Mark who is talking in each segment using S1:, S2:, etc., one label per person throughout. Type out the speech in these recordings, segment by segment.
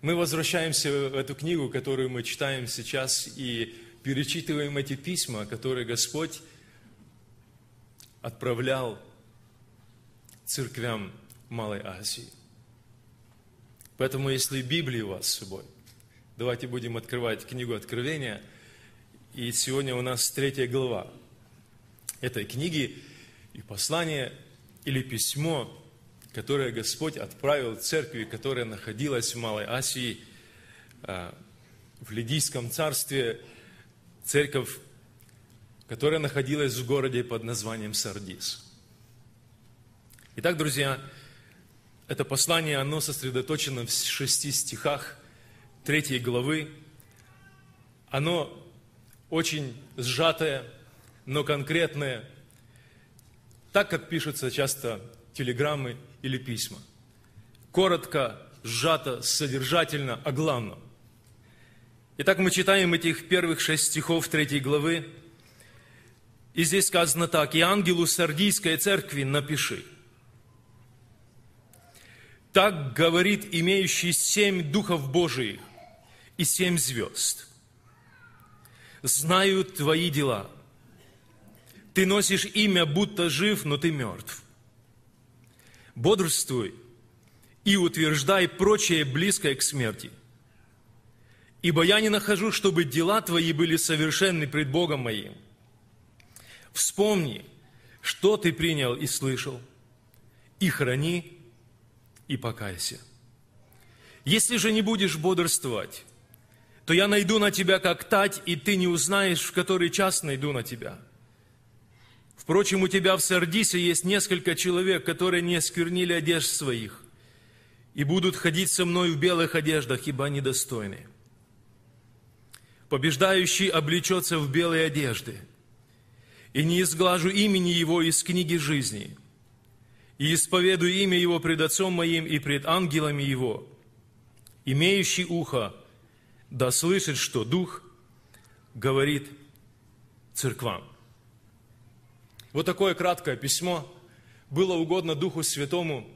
S1: Мы возвращаемся в эту книгу, которую мы читаем сейчас, и перечитываем эти письма, которые Господь отправлял церквям Малой Азии. Поэтому, если Библия у вас с собой, давайте будем открывать книгу Откровения. И сегодня у нас третья глава этой книги и послание или письмо, которое Господь отправил церкви, которая находилась в Малой Асии, а, в Лидийском царстве, церковь, которая находилась в городе под названием Сардис. Итак, друзья, это послание, оно сосредоточено в шести стихах третьей главы. Оно очень сжатое, но конкретное, так как пишутся часто телеграммы или письма. Коротко, сжато, содержательно, о главном. Итак, мы читаем этих первых шесть стихов третьей главы. И здесь сказано так. «И ангелу Сардийской церкви напиши. Так говорит имеющий семь духов Божиих и семь звезд. Знаю твои дела. Ты носишь имя, будто жив, но ты мертв бодрствуй и утверждай прочее близкое к смерти. Ибо я не нахожу, чтобы дела твои были совершенны пред Богом моим. Вспомни, что ты принял и слышал, и храни, и покайся. Если же не будешь бодрствовать, то я найду на тебя как тать, и ты не узнаешь, в который час найду на тебя – Впрочем, у тебя в Сардисе есть несколько человек, которые не сквернили одежд своих и будут ходить со мной в белых одеждах, ибо они достойны. Побеждающий облечется в белые одежды, и не изглажу имени его из книги жизни, и исповедую имя его пред Отцом моим и пред ангелами его. Имеющий ухо, да слышит, что Дух говорит церквам. Вот такое краткое письмо было угодно Духу Святому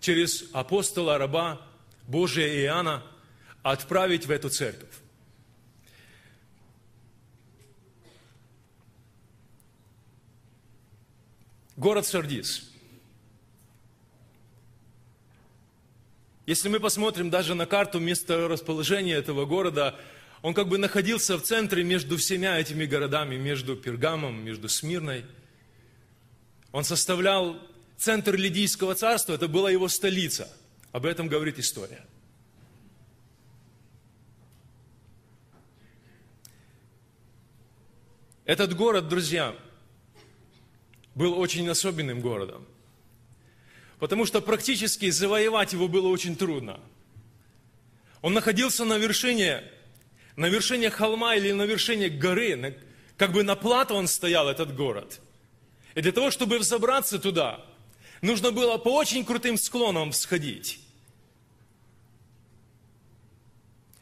S1: через апостола, раба Божия Иоанна отправить в эту церковь. Город Сардис. Если мы посмотрим даже на карту место расположения этого города, он как бы находился в центре между всеми этими городами, между Пергамом, между Смирной – он составлял центр Лидийского царства, это была его столица. Об этом говорит история. Этот город, друзья, был очень особенным городом, потому что практически завоевать его было очень трудно. Он находился на вершине, на вершине холма или на вершине горы, как бы на плато он стоял, этот город – и для того, чтобы взобраться туда, нужно было по очень крутым склонам всходить.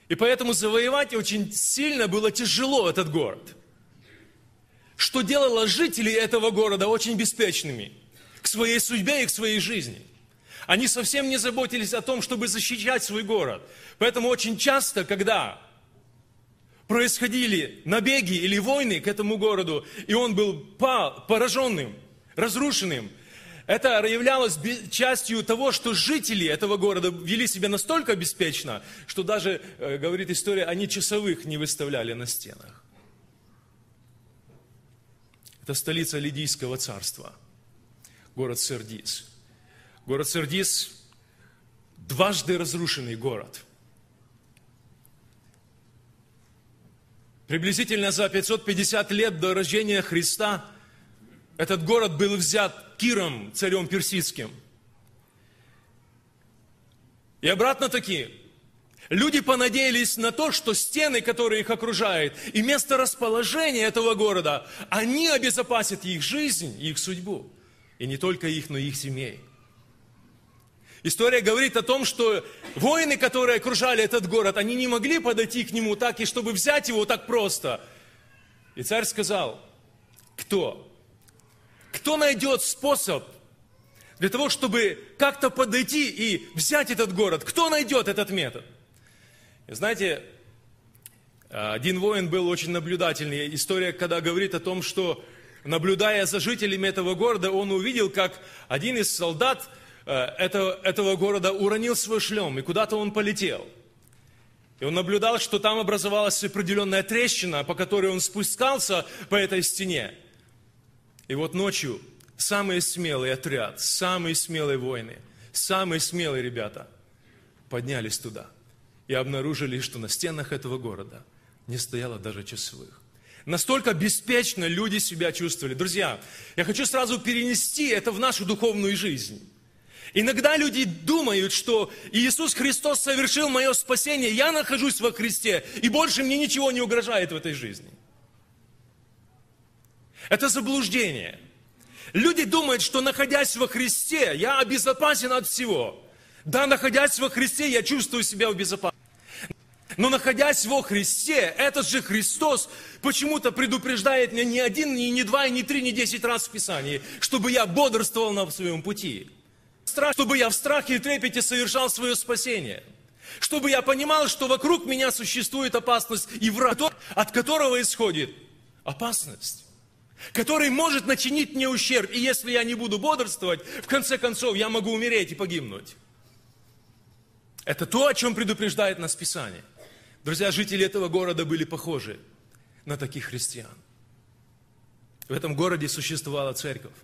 S1: И поэтому завоевать очень сильно было тяжело этот город. Что делало жителей этого города очень беспечными к своей судьбе и к своей жизни. Они совсем не заботились о том, чтобы защищать свой город. Поэтому очень часто, когда происходили набеги или войны к этому городу, и он был пораженным, разрушенным. Это являлось частью того, что жители этого города вели себя настолько беспечно, что даже, э, говорит история, они часовых не выставляли на стенах. Это столица Лидийского царства, город Сердис. Город Сердис – дважды разрушенный город – Приблизительно за 550 лет до рождения Христа этот город был взят Киром, царем персидским. И обратно таки, люди понадеялись на то, что стены, которые их окружают, и место расположения этого города, они обезопасят их жизнь, их судьбу. И не только их, но и их семей. История говорит о том, что воины, которые окружали этот город, они не могли подойти к нему так, и чтобы взять его так просто. И царь сказал, кто? Кто найдет способ для того, чтобы как-то подойти и взять этот город? Кто найдет этот метод? Знаете, один воин был очень наблюдательный. История, когда говорит о том, что наблюдая за жителями этого города, он увидел, как один из солдат этого, этого города уронил свой шлем, и куда-то он полетел. И он наблюдал, что там образовалась определенная трещина, по которой он спускался по этой стене. И вот ночью самый смелый отряд, самые смелые воины, самые смелые ребята поднялись туда и обнаружили, что на стенах этого города не стояло даже часовых. Настолько беспечно люди себя чувствовали. Друзья, я хочу сразу перенести это в нашу духовную жизнь. Иногда люди думают, что Иисус Христос совершил мое спасение, я нахожусь во Христе, и больше мне ничего не угрожает в этой жизни. Это заблуждение. Люди думают, что находясь во Христе, я обезопасен от всего. Да, находясь во Христе, я чувствую себя в безопасности. Но находясь во Христе, этот же Христос почему-то предупреждает меня не один, не два, не три, не десять раз в Писании, чтобы я бодрствовал на своем пути. Чтобы я в страхе и трепете совершал свое спасение. Чтобы я понимал, что вокруг меня существует опасность и враг, от которого исходит опасность который может начинить мне ущерб. И если я не буду бодрствовать, в конце концов, я могу умереть и погибнуть. Это то, о чем предупреждает нас Писание. Друзья, жители этого города были похожи на таких христиан. В этом городе существовала церковь.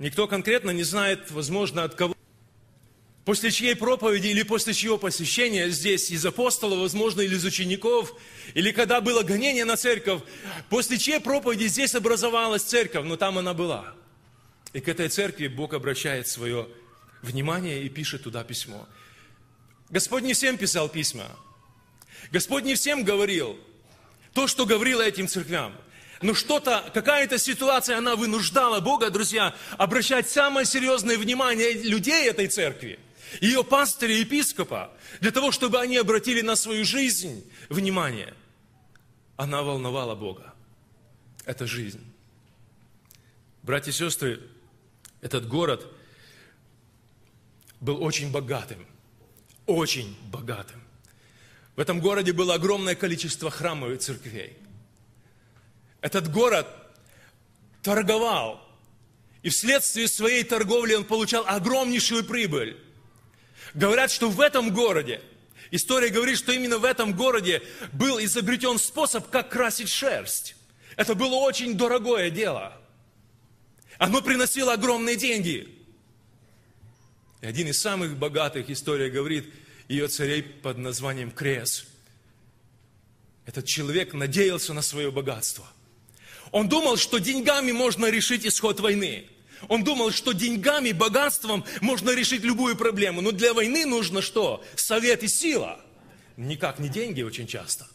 S1: Никто конкретно не знает, возможно, от кого после чьей проповеди или после чьего посещения здесь из апостолов, возможно, или из учеников, или когда было гонение на церковь, после чьей проповеди здесь образовалась церковь, но там она была. И к этой церкви Бог обращает свое внимание и пишет туда письмо. Господь не всем писал письма. Господь не всем говорил то, что говорил этим церквям. Но что-то, какая-то ситуация, она вынуждала Бога, друзья, обращать самое серьезное внимание людей этой церкви – ее пастыря епископа, для того, чтобы они обратили на свою жизнь внимание. Она волновала Бога. Это жизнь. Братья и сестры, этот город был очень богатым. Очень богатым. В этом городе было огромное количество храмов и церквей. Этот город торговал. И вследствие своей торговли он получал огромнейшую прибыль. Говорят, что в этом городе, история говорит, что именно в этом городе был изобретен способ, как красить шерсть. Это было очень дорогое дело. Оно приносило огромные деньги. И один из самых богатых, история говорит, ее царей под названием Крес. Этот человек надеялся на свое богатство. Он думал, что деньгами можно решить исход войны. Он думал, что деньгами, богатством можно решить любую проблему. Но для войны нужно что? Совет и сила. Никак не деньги очень часто.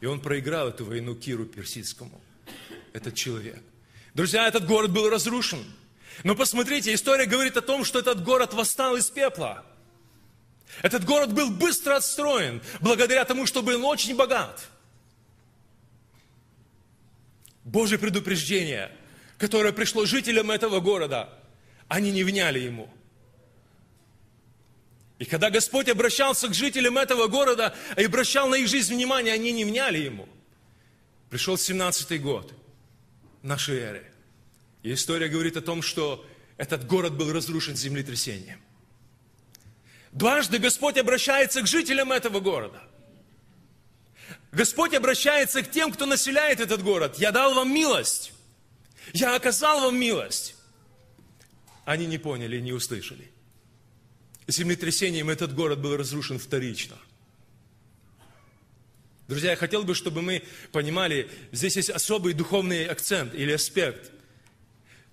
S1: И он проиграл эту войну Киру Персидскому. Этот человек. Друзья, этот город был разрушен. Но посмотрите, история говорит о том, что этот город восстал из пепла. Этот город был быстро отстроен, благодаря тому, что был очень богат. Божье предупреждение – которое пришло жителям этого города, они не вняли ему. И когда Господь обращался к жителям этого города и обращал на их жизнь внимание, они не вняли ему. Пришел 17-й год нашей эры. И история говорит о том, что этот город был разрушен землетрясением. Дважды Господь обращается к жителям этого города. Господь обращается к тем, кто населяет этот город. Я дал вам милость. Я оказал вам милость. Они не поняли, не услышали. Землетрясением этот город был разрушен вторично. Друзья, я хотел бы, чтобы мы понимали, здесь есть особый духовный акцент или аспект.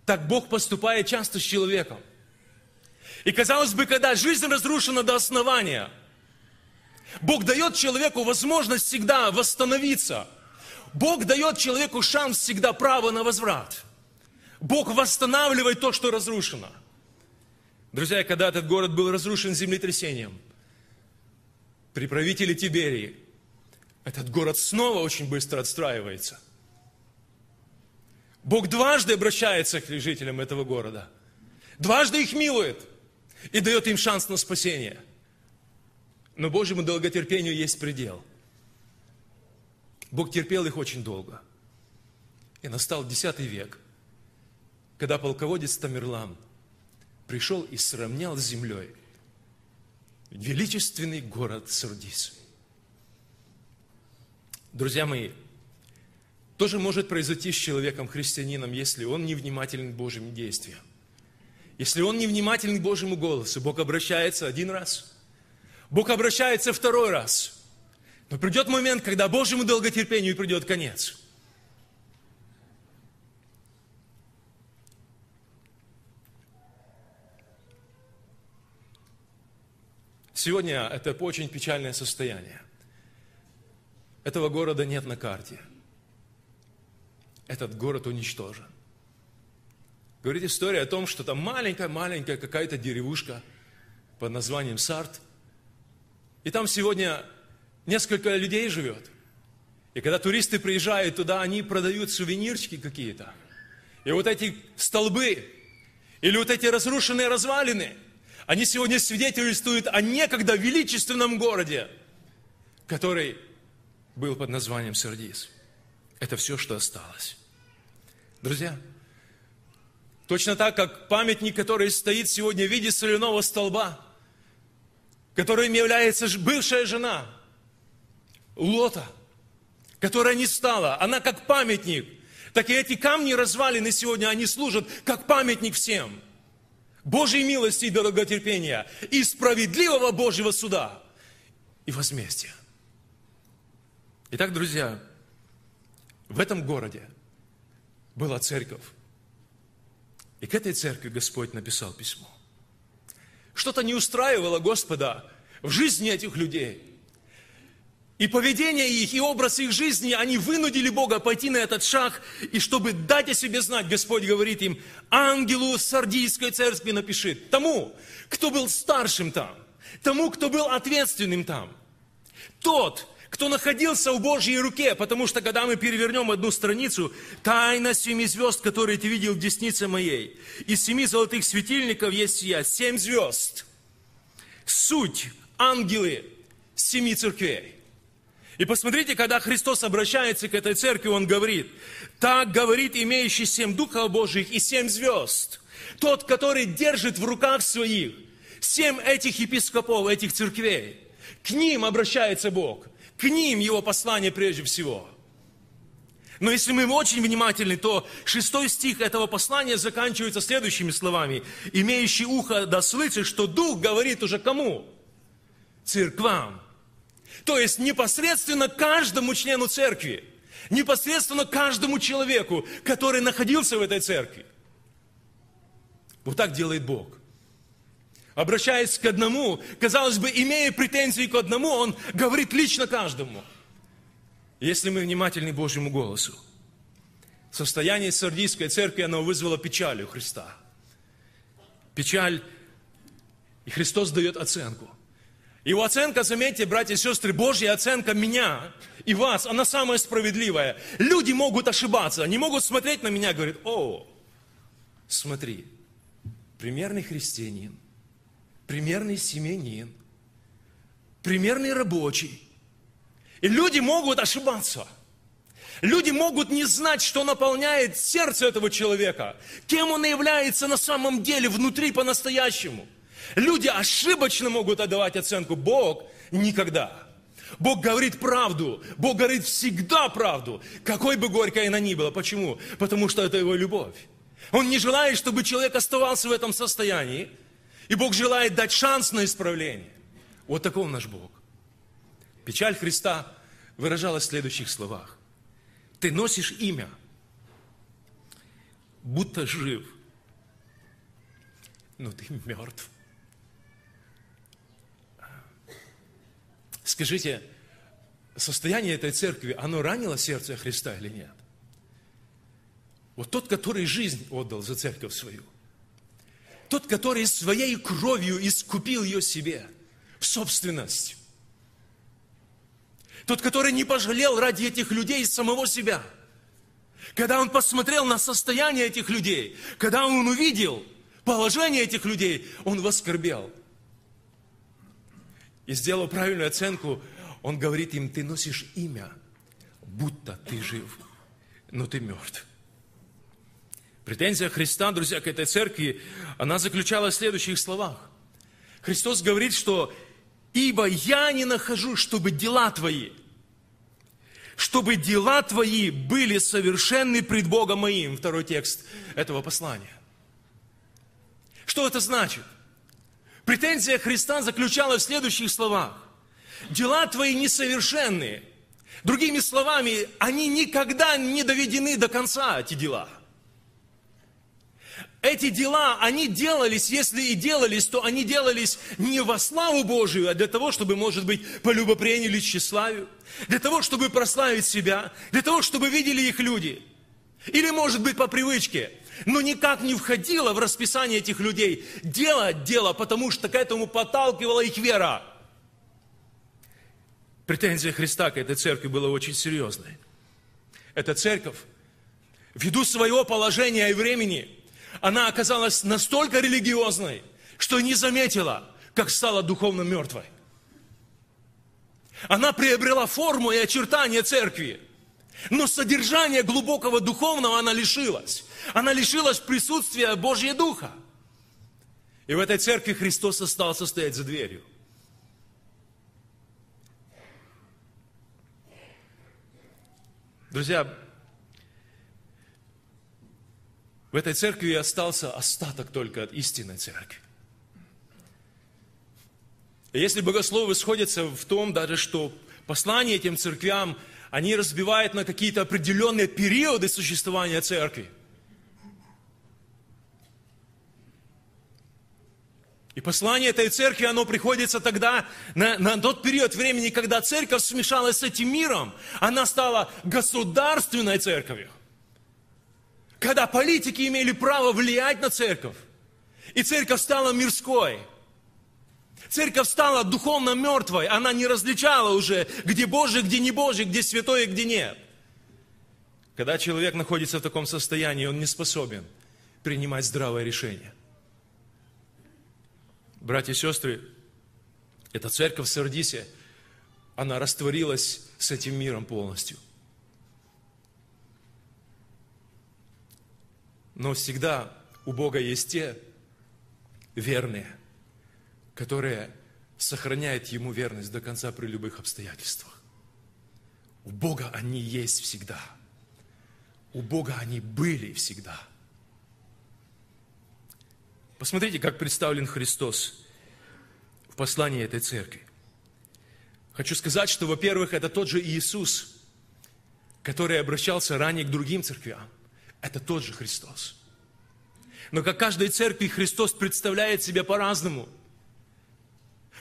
S1: Так Бог поступает часто с человеком. И казалось бы, когда жизнь разрушена до основания, Бог дает человеку возможность всегда восстановиться. Бог дает человеку шанс всегда право на возврат. Бог восстанавливает то, что разрушено. Друзья, когда этот город был разрушен землетрясением, при правителе Тиберии, этот город снова очень быстро отстраивается. Бог дважды обращается к жителям этого города. Дважды их милует и дает им шанс на спасение. Но Божьему долготерпению есть предел. Бог терпел их очень долго. И настал X век, когда полководец Тамерлан пришел и сравнял с землей величественный город Сурдис. Друзья мои, тоже может произойти с человеком-христианином, если он невнимателен к Божьим действиям. Если он невнимателен к Божьему голосу, Бог обращается один раз, Бог обращается второй раз. Но придет момент, когда Божьему долготерпению придет конец. Сегодня это очень печальное состояние. Этого города нет на карте. Этот город уничтожен. Говорит история о том, что там маленькая-маленькая какая-то деревушка под названием Сарт. И там сегодня несколько людей живет. И когда туристы приезжают туда, они продают сувенирчики какие-то. И вот эти столбы, или вот эти разрушенные развалины, они сегодня свидетельствуют о некогда величественном городе, который был под названием Сардис. Это все, что осталось. Друзья, точно так, как памятник, который стоит сегодня в виде соляного столба, которым является бывшая жена Лота, которая не стала, она как памятник. Так и эти камни развалины сегодня, они служат как памятник всем. Божьей милости и долготерпения, и справедливого Божьего суда, и возмездия. Итак, друзья, в этом городе была церковь. И к этой церкви Господь написал письмо. Что-то не устраивало Господа в жизни этих людей. И поведение их, и образ их жизни, они вынудили Бога пойти на этот шаг, и чтобы дать о себе знать, Господь говорит им, ангелу Сардийской церкви напиши, тому, кто был старшим там, тому, кто был ответственным там. Тот, кто находился в Божьей руке, потому что когда мы перевернем одну страницу, тайна семи звезд, которые ты видел в деснице моей, из семи золотых светильников есть я, семь звезд. Суть, ангелы семи церквей. И посмотрите, когда Христос обращается к этой церкви, Он говорит, так говорит имеющий семь духов Божьих и семь звезд. Тот, который держит в руках своих семь этих епископов, этих церквей. К ним обращается Бог. К ним его послание прежде всего. Но если мы очень внимательны, то шестой стих этого послания заканчивается следующими словами. «Имеющий ухо да слышит, что Дух говорит уже кому? Церквам». То есть непосредственно каждому члену церкви, непосредственно каждому человеку, который находился в этой церкви. Вот так делает Бог обращаясь к одному, казалось бы, имея претензии к одному, он говорит лично каждому. Если мы внимательны Божьему голосу. Состояние Сардийской церкви, оно вызвало печаль у Христа. Печаль, и Христос дает оценку. Его оценка, заметьте, братья и сестры, Божья оценка меня и вас, она самая справедливая. Люди могут ошибаться, они могут смотреть на меня и говорить, о, смотри, примерный христианин – примерный семьянин, примерный рабочий. И люди могут ошибаться. Люди могут не знать, что наполняет сердце этого человека, кем он является на самом деле внутри по-настоящему. Люди ошибочно могут отдавать оценку. Бог никогда. Бог говорит правду. Бог говорит всегда правду, какой бы горькой она ни была. Почему? Потому что это его любовь. Он не желает, чтобы человек оставался в этом состоянии, и Бог желает дать шанс на исправление. Вот таков наш Бог. Печаль Христа выражалась в следующих словах. Ты носишь имя, будто жив, но ты мертв. Скажите, состояние этой церкви, оно ранило сердце Христа или нет? Вот тот, который жизнь отдал за церковь свою – тот, который своей кровью искупил ее себе в собственность. Тот, который не пожалел ради этих людей самого себя. Когда он посмотрел на состояние этих людей, когда он увидел положение этих людей, он воскорбел. и сделал правильную оценку, он говорит им, ты носишь имя, будто ты жив, но ты мертв. Претензия Христа, друзья, к этой церкви, она заключалась в следующих словах. Христос говорит, что «Ибо я не нахожу, чтобы дела твои, чтобы дела твои были совершенны пред Богом моим». Второй текст этого послания. Что это значит? Претензия Христа заключалась в следующих словах. Дела твои несовершенные. Другими словами, они никогда не доведены до конца, эти дела – эти дела, они делались, если и делались, то они делались не во славу Божию, а для того, чтобы, может быть, по любопрению или тщеславию, для того, чтобы прославить себя, для того, чтобы видели их люди. Или, может быть, по привычке. Но никак не входило в расписание этих людей делать дело, потому что к этому подталкивала их вера. Претензия Христа к этой церкви была очень серьезной. Эта церковь, ввиду своего положения и времени – она оказалась настолько религиозной, что не заметила, как стала духовно мертвой. Она приобрела форму и очертания церкви, но содержание глубокого духовного она лишилась. Она лишилась присутствия Божьего Духа. И в этой церкви Христос остался стоять за дверью. Друзья, В этой церкви остался остаток только от истинной церкви. И если богословы сходятся в том даже, что послания этим церквям, они разбивают на какие-то определенные периоды существования церкви. И послание этой церкви, оно приходится тогда на, на тот период времени, когда церковь смешалась с этим миром. Она стала государственной церковью когда политики имели право влиять на церковь. И церковь стала мирской. Церковь стала духовно мертвой. Она не различала уже, где Божий, где не Божий, где святой где нет. Когда человек находится в таком состоянии, он не способен принимать здравое решение. Братья и сестры, эта церковь в Сардисе, она растворилась с этим миром полностью. Но всегда у Бога есть те верные, которые сохраняют Ему верность до конца при любых обстоятельствах. У Бога они есть всегда. У Бога они были всегда. Посмотрите, как представлен Христос в послании этой церкви. Хочу сказать, что, во-первых, это тот же Иисус, который обращался ранее к другим церквям. Это тот же Христос. Но как каждой церкви Христос представляет себя по-разному.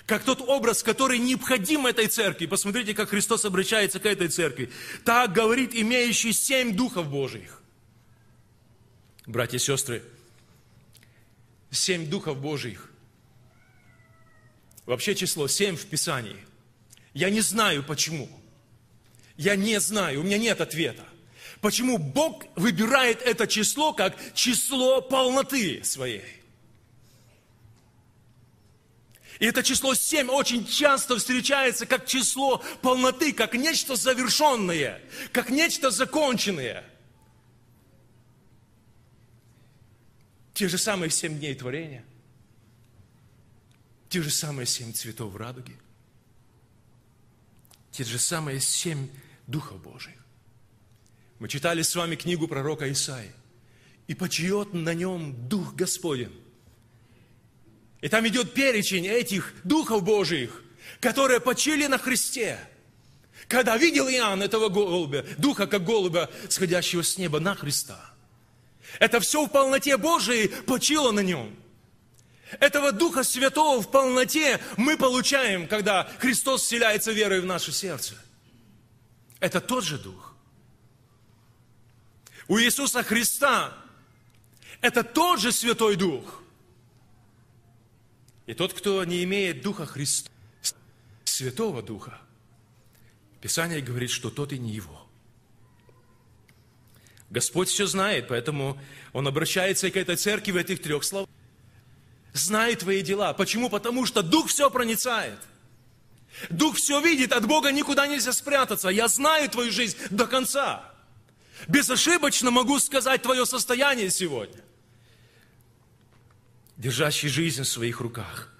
S1: Как тот образ, который необходим этой церкви. Посмотрите, как Христос обращается к этой церкви. Так говорит имеющий семь духов Божьих. Братья и сестры, семь духов Божьих. Вообще число семь в Писании. Я не знаю почему. Я не знаю, у меня нет ответа. Почему Бог выбирает это число как число полноты своей? И это число 7 очень часто встречается как число полноты, как нечто завершенное, как нечто законченное. Те же самые семь дней творения, те же самые семь цветов в радуге, те же самые семь Духов Божьих. Мы читали с вами книгу пророка Исаи. «И почиет на нем Дух Господень». И там идет перечень этих Духов Божьих, которые почили на Христе. Когда видел Иоанн этого голубя, Духа как голубя, сходящего с неба на Христа. Это все в полноте Божией почило на нем. Этого Духа Святого в полноте мы получаем, когда Христос вселяется верой в наше сердце. Это тот же Дух. У Иисуса Христа это тот же Святой Дух. И тот, кто не имеет Духа Христа, Святого Духа, Писание говорит, что тот и не его. Господь все знает, поэтому Он обращается к этой церкви в этих трех словах. Знает твои дела. Почему? Потому что Дух все проницает. Дух все видит, от Бога никуда нельзя спрятаться. Я знаю твою жизнь до конца. Безошибочно могу сказать твое состояние сегодня. Держащий жизнь в своих руках.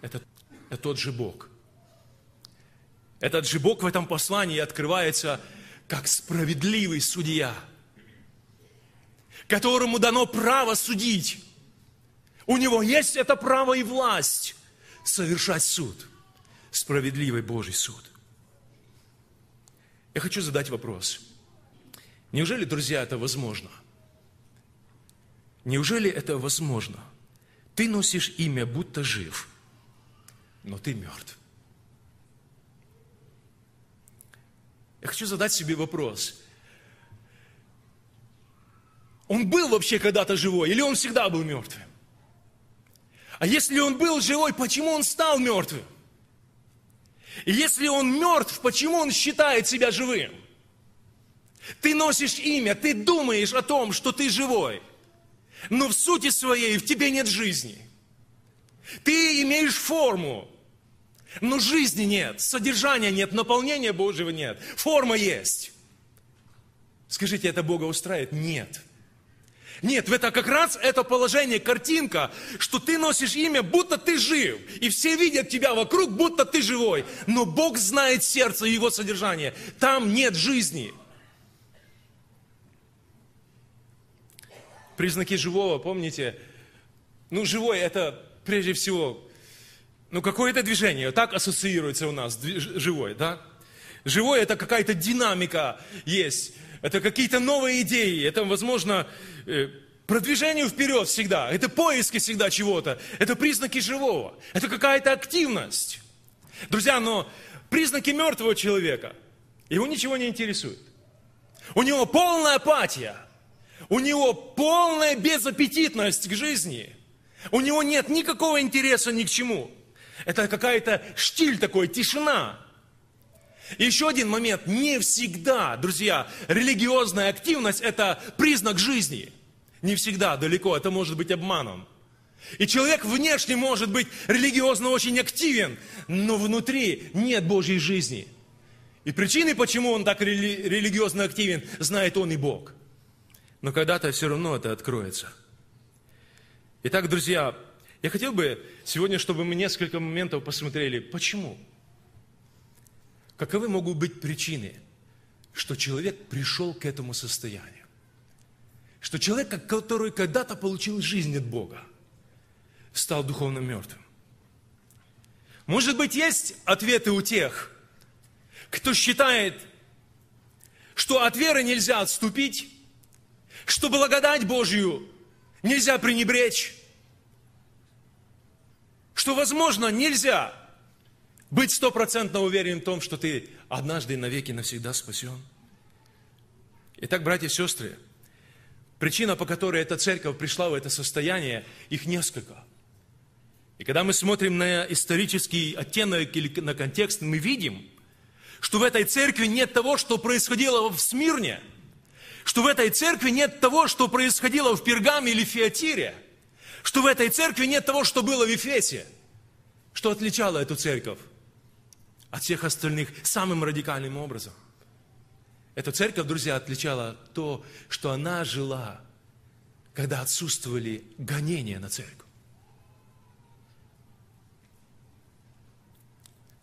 S1: Это, это тот же Бог. Этот же Бог в этом послании открывается как справедливый судья, которому дано право судить. У него есть это право и власть совершать суд, справедливый Божий суд. Я хочу задать вопрос. Неужели, друзья, это возможно? Неужели это возможно? Ты носишь имя, будто жив, но ты мертв. Я хочу задать себе вопрос. Он был вообще когда-то живой, или он всегда был мертвым? А если он был живой, почему он стал мертвым? И если он мертв, почему он считает себя живым? Ты носишь имя, ты думаешь о том, что ты живой. Но в сути своей в тебе нет жизни. Ты имеешь форму, но жизни нет, содержания нет, наполнения Божьего нет. Форма есть. Скажите, это Бога устраивает? Нет. Нет, это как раз это положение, картинка, что ты носишь имя, будто ты жив. И все видят тебя вокруг, будто ты живой. Но Бог знает сердце и его содержание. Там нет жизни. Признаки живого, помните? Ну, живой это прежде всего, ну, какое-то движение. Так ассоциируется у нас живой, да? Живой это какая-то динамика есть. Это какие-то новые идеи. Это, возможно, э, продвижение вперед всегда. Это поиски всегда чего-то. Это признаки живого. Это какая-то активность. Друзья, но признаки мертвого человека, его ничего не интересует. У него полная апатия. У него полная безаппетитность к жизни. У него нет никакого интереса ни к чему. Это какая-то штиль такой, тишина. Еще один момент. Не всегда, друзья, религиозная активность – это признак жизни. Не всегда, далеко, это может быть обманом. И человек внешне может быть религиозно очень активен, но внутри нет Божьей жизни. И причины, почему он так рели- религиозно активен, знает он и Бог. Но когда-то все равно это откроется. Итак, друзья, я хотел бы сегодня, чтобы мы несколько моментов посмотрели, почему. Каковы могут быть причины, что человек пришел к этому состоянию? Что человек, который когда-то получил жизнь от Бога, стал духовно мертвым. Может быть, есть ответы у тех, кто считает, что от веры нельзя отступить, что благодать Божью нельзя пренебречь, что, возможно, нельзя быть стопроцентно уверен в том, что ты однажды навеки навсегда спасен. Итак, братья и сестры, причина, по которой эта церковь пришла в это состояние, их несколько. И когда мы смотрим на исторический оттенок или на контекст, мы видим, что в этой церкви нет того, что происходило в Смирне, что в этой церкви нет того, что происходило в Пергаме или Фиатире – что в этой церкви нет того, что было в Ефесе. Что отличало эту церковь от всех остальных самым радикальным образом. Эта церковь, друзья, отличала то, что она жила, когда отсутствовали гонения на церковь.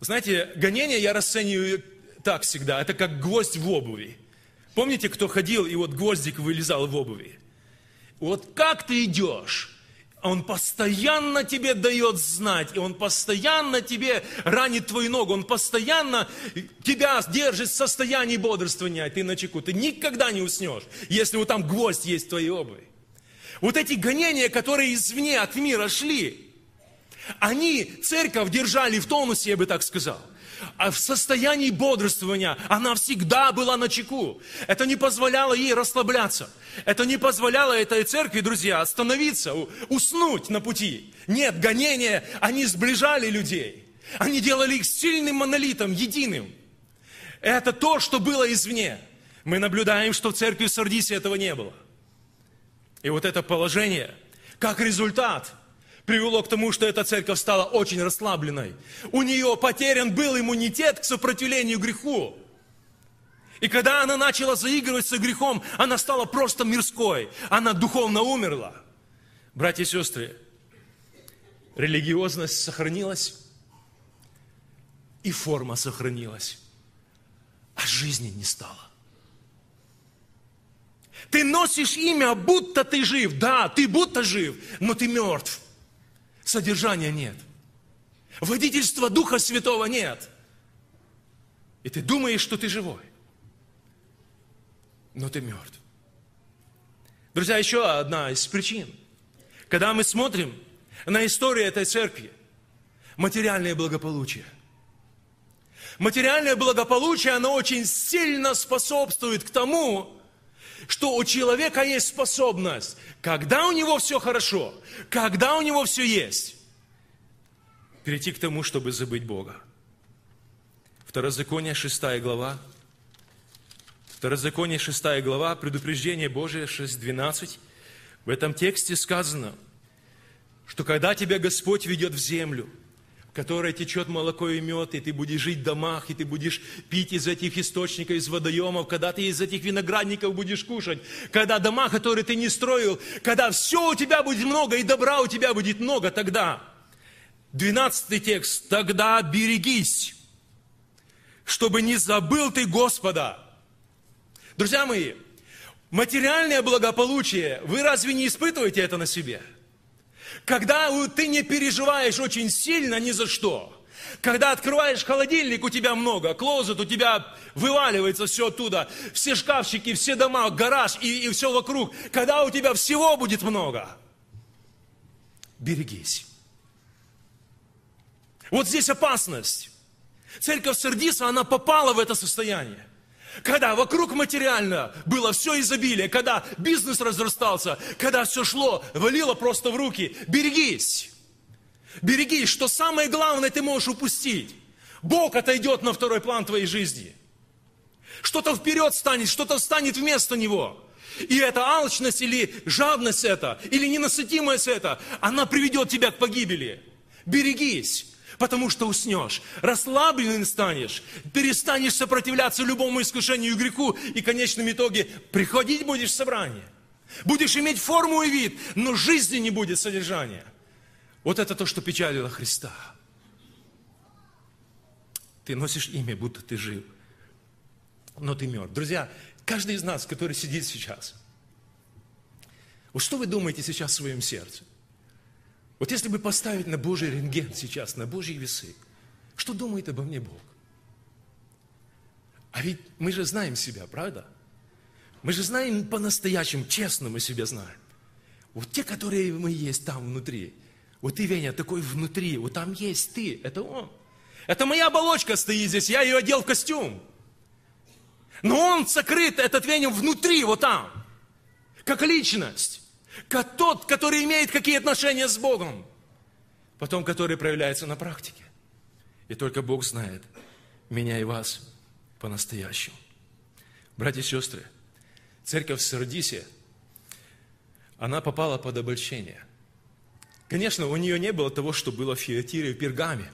S1: Знаете, гонения я расцениваю так всегда. Это как гвоздь в обуви. Помните, кто ходил, и вот гвоздик вылезал в обуви? Вот как ты идешь, он постоянно тебе дает знать, и Он постоянно тебе ранит твою ногу, Он постоянно тебя держит в состоянии бодрствования, ты на чеку. Ты никогда не уснешь, если вот там гвоздь есть в твоей обуви. Вот эти гонения, которые извне от мира шли, они церковь держали в тонусе, я бы так сказал а в состоянии бодрствования она всегда была на чеку. Это не позволяло ей расслабляться. Это не позволяло этой церкви, друзья, остановиться, уснуть на пути. Нет, гонения, они сближали людей. Они делали их сильным монолитом, единым. Это то, что было извне. Мы наблюдаем, что в церкви в Сардисе этого не было. И вот это положение, как результат, привело к тому, что эта церковь стала очень расслабленной. У нее потерян был иммунитет к сопротивлению греху. И когда она начала заигрывать со грехом, она стала просто мирской. Она духовно умерла. Братья и сестры, религиозность сохранилась, и форма сохранилась, а жизни не стало. Ты носишь имя, будто ты жив. Да, ты будто жив, но ты мертв. Содержания нет. Водительства Духа Святого нет. И ты думаешь, что ты живой. Но ты мертв. Друзья, еще одна из причин. Когда мы смотрим на историю этой церкви, материальное благополучие. Материальное благополучие, оно очень сильно способствует к тому, что у человека есть способность, когда у него все хорошо, когда у него все есть, перейти к тому, чтобы забыть Бога. Второзаконие, 6 глава. Второзаконие, 6 глава, предупреждение Божие, 6.12. В этом тексте сказано, что когда тебя Господь ведет в землю – в которой течет молоко и мед, и ты будешь жить в домах, и ты будешь пить из этих источников, из водоемов, когда ты из этих виноградников будешь кушать, когда дома, которые ты не строил, когда все у тебя будет много, и добра у тебя будет много, тогда, 12 текст, тогда берегись, чтобы не забыл ты Господа. Друзья мои, материальное благополучие, вы разве не испытываете это на себе? – когда ты не переживаешь очень сильно ни за что. Когда открываешь холодильник, у тебя много, клозет, у тебя вываливается все оттуда, все шкафчики, все дома, гараж и, и все вокруг. Когда у тебя всего будет много, берегись. Вот здесь опасность. Церковь Сардиса, она попала в это состояние. Когда вокруг материально было все изобилие, когда бизнес разрастался, когда все шло, валило просто в руки. Берегись. Берегись, что самое главное ты можешь упустить. Бог отойдет на второй план твоей жизни. Что-то вперед станет, что-то станет вместо Него. И эта алчность или жадность это, или ненасытимость это, она приведет тебя к погибели. Берегись потому что уснешь. Расслабленным станешь, перестанешь сопротивляться любому искушению и греху, и в конечном итоге приходить будешь в собрание. Будешь иметь форму и вид, но жизни не будет содержания. Вот это то, что печалило Христа. Ты носишь имя, будто ты жив, но ты мертв. Друзья, каждый из нас, который сидит сейчас, вот что вы думаете сейчас в своем сердце? Вот если бы поставить на Божий рентген сейчас, на Божьи весы, что думает обо мне Бог? А ведь мы же знаем себя, правда? Мы же знаем по-настоящему, честно мы себя знаем. Вот те, которые мы есть там внутри. Вот ты, Веня, такой внутри, вот там есть ты, это он. Это моя оболочка стоит здесь, я ее одел в костюм. Но он сокрыт, этот Веня, внутри, вот там. Как личность как тот, который имеет какие отношения с Богом, потом который проявляется на практике. И только Бог знает меня и вас по-настоящему. Братья и сестры, церковь в Сардисе, она попала под обольщение. Конечно, у нее не было того, что было в Фиатире, в Пергаме.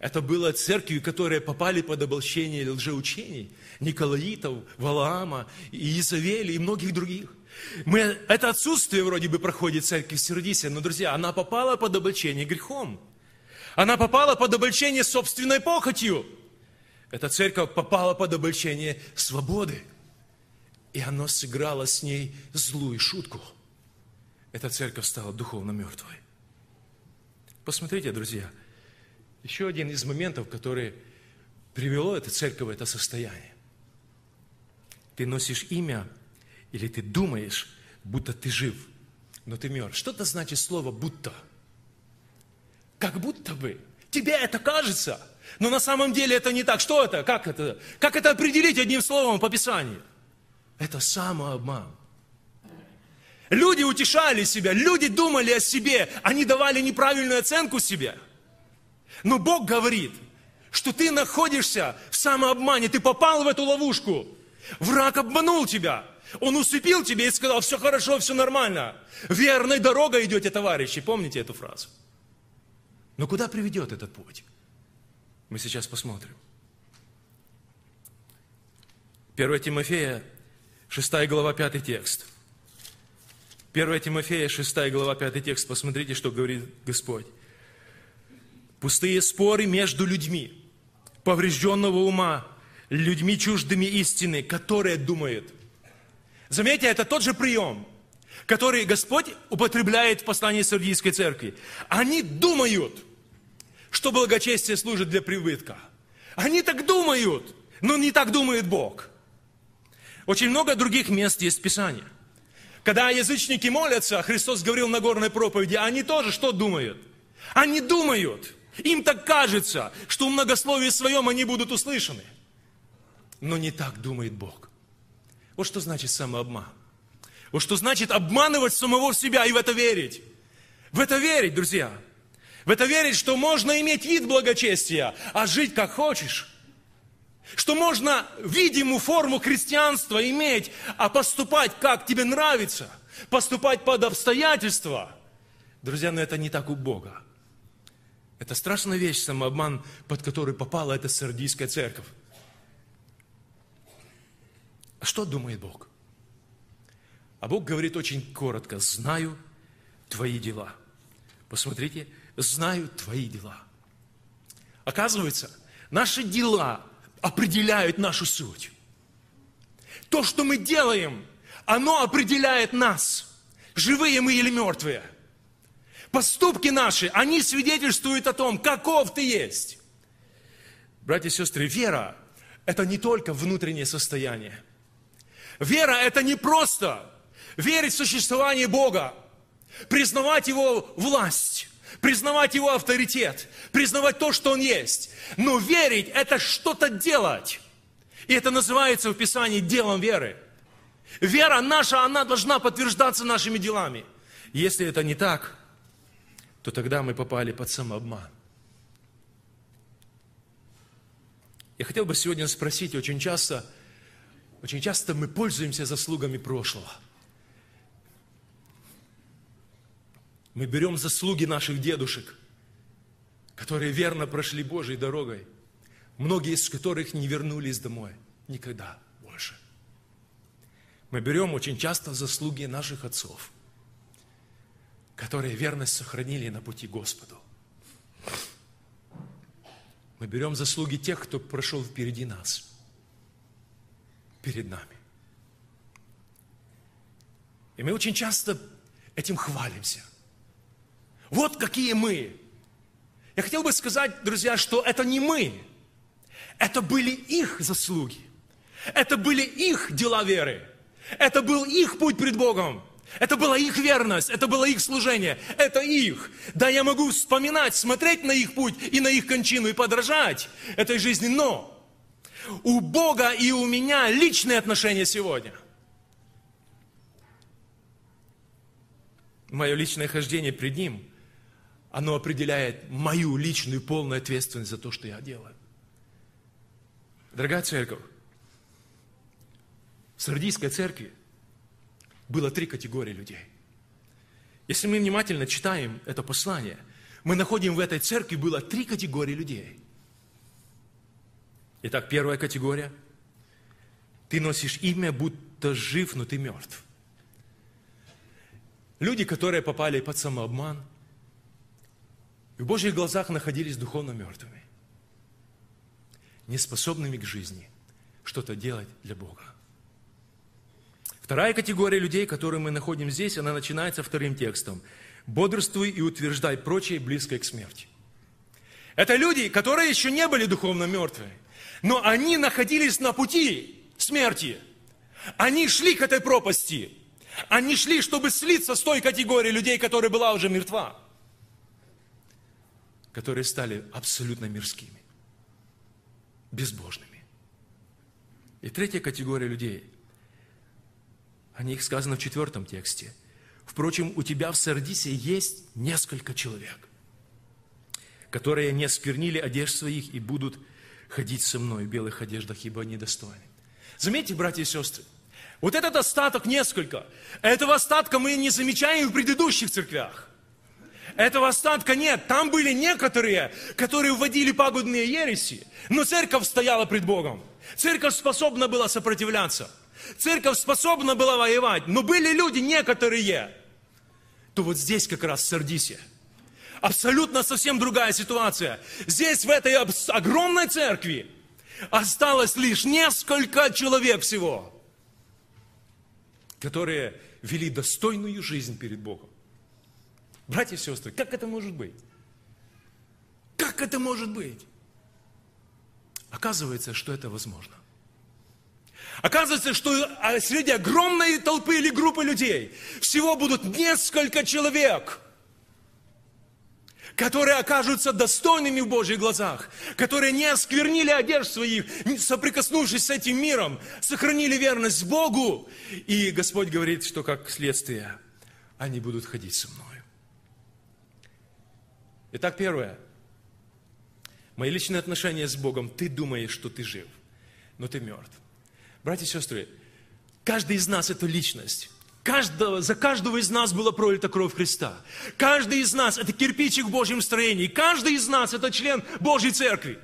S1: Это было церкви, которые попали под обольщение лжеучений, Николаитов, Валаама, Иезавели и многих других – мы, это отсутствие вроде бы проходит в церкви Сердисия, но, друзья, она попала под обольщение грехом. Она попала под обольщение собственной похотью. Эта церковь попала под обольщение свободы. И оно сыграло с ней злую шутку. Эта церковь стала духовно мертвой. Посмотрите, друзья, еще один из моментов, который привело эту церковь в это состояние. Ты носишь имя или ты думаешь, будто ты жив, но ты мертв. Что это значит слово «будто»? Как будто бы. Тебе это кажется, но на самом деле это не так. Что это? Как это? Как это определить одним словом по Писанию? Это самообман. Люди утешали себя, люди думали о себе, они давали неправильную оценку себе. Но Бог говорит, что ты находишься в самообмане, ты попал в эту ловушку. Враг обманул тебя. Он усыпил тебе и сказал, все хорошо, все нормально. Верной дорогой идете, товарищи. Помните эту фразу? Но куда приведет этот путь? Мы сейчас посмотрим. 1 Тимофея, 6 глава, 5 текст. 1 Тимофея, 6 глава, 5 текст. Посмотрите, что говорит Господь. Пустые споры между людьми, поврежденного ума, людьми чуждыми истины, которые думают. Заметьте, это тот же прием, который Господь употребляет в послании Сардийской церкви. Они думают, что благочестие служит для привытка. Они так думают, но не так думает Бог. Очень много других мест есть в Писании. Когда язычники молятся, Христос говорил на горной проповеди, они тоже что думают? Они думают, им так кажется, что в многословии своем они будут услышаны. Но не так думает Бог. Вот что значит самообман. Вот что значит обманывать самого себя и в это верить. В это верить, друзья. В это верить, что можно иметь вид благочестия, а жить как хочешь. Что можно видимую форму христианства иметь, а поступать как тебе нравится. Поступать под обстоятельства. Друзья, но это не так у Бога. Это страшная вещь, самообман, под который попала эта сардийская церковь. Что думает Бог? А Бог говорит очень коротко, знаю твои дела. Посмотрите, знаю твои дела. Оказывается, наши дела определяют нашу суть. То, что мы делаем, оно определяет нас, живые мы или мертвые. Поступки наши, они свидетельствуют о том, каков ты есть. Братья и сестры, вера – это не только внутреннее состояние – Вера – это не просто верить в существование Бога, признавать Его власть, признавать Его авторитет, признавать то, что Он есть. Но верить – это что-то делать. И это называется в Писании делом веры. Вера наша, она должна подтверждаться нашими делами. Если это не так, то тогда мы попали под самообман. Я хотел бы сегодня спросить, очень часто – очень часто мы пользуемся заслугами прошлого. Мы берем заслуги наших дедушек, которые верно прошли Божьей дорогой, многие из которых не вернулись домой никогда больше. Мы берем очень часто заслуги наших отцов, которые верность сохранили на пути Господу. Мы берем заслуги тех, кто прошел впереди нас – перед нами. И мы очень часто этим хвалимся. Вот какие мы. Я хотел бы сказать, друзья, что это не мы. Это были их заслуги. Это были их дела веры. Это был их путь пред Богом. Это была их верность, это было их служение, это их. Да, я могу вспоминать, смотреть на их путь и на их кончину и подражать этой жизни, но у Бога и у меня личные отношения сегодня. Мое личное хождение пред Ним, оно определяет мою личную полную ответственность за то, что я делаю. Дорогая церковь, в Сардийской церкви было три категории людей. Если мы внимательно читаем это послание, мы находим в этой церкви было три категории людей. Итак, первая категория. Ты носишь имя, будто жив, но ты мертв. Люди, которые попали под самообман, в Божьих глазах находились духовно мертвыми, неспособными к жизни, что-то делать для Бога. Вторая категория людей, которую мы находим здесь, она начинается вторым текстом. «Бодрствуй и утверждай прочее, близкое к смерти». Это люди, которые еще не были духовно мертвыми. Но они находились на пути смерти. Они шли к этой пропасти. Они шли, чтобы слиться с той категорией людей, которая была уже мертва. Которые стали абсолютно мирскими, безбожными. И третья категория людей, о них сказано в четвертом тексте. Впрочем, у тебя в Сардисе есть несколько человек, которые не сквернили одежд своих и будут ходить со мной в белых одеждах, ибо они достойны. Заметьте, братья и сестры, Вот этот остаток несколько. Этого остатка мы не замечаем в предыдущих церквях. Этого остатка нет. Там были некоторые, которые вводили пагубные ереси, но церковь стояла пред Богом. Церковь способна была сопротивляться. Церковь способна была воевать. Но были люди некоторые. То вот здесь как раз Сардисия. Абсолютно совсем другая ситуация. Здесь, в этой огромной церкви, осталось лишь несколько человек всего, которые вели достойную жизнь перед Богом. Братья и сестры, как это может быть? Как это может быть? Оказывается, что это возможно. Оказывается, что а, среди огромной толпы или группы людей всего будут несколько человек, которые окажутся достойными в Божьих глазах, которые не осквернили одежд своих, соприкоснувшись с этим миром, сохранили верность Богу. И Господь говорит, что как следствие они будут ходить со мной. Итак, первое. Мои личные отношения с Богом. Ты думаешь, что ты жив, но ты мертв. Братья и сестры, каждый из нас – это личность. Каждого, за каждого из нас была пролита кровь Христа. Каждый из нас – это кирпичик в Божьем строении. Каждый из нас – это член Божьей Церкви.